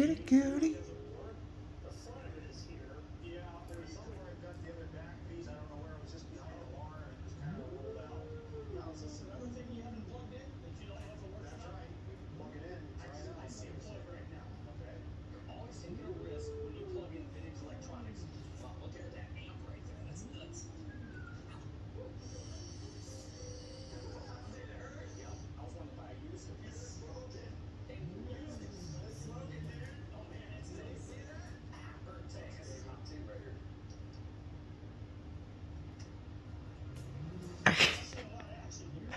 Kitty cutie.